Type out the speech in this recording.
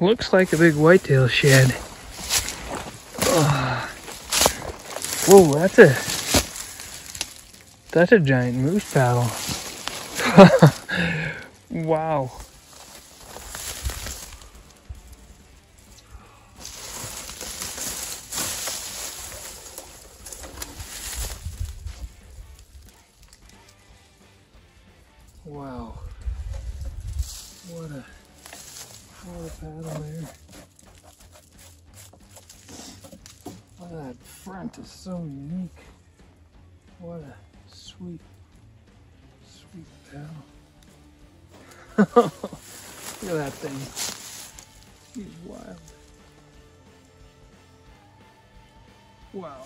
Looks like a big whitetail shed. Oh. Whoa, that's a that's a giant moose paddle. wow. Wow. What a what a paddle there. Wow, that front is so unique. What a sweet, sweet paddle. Look at that thing. He's wild. Wow.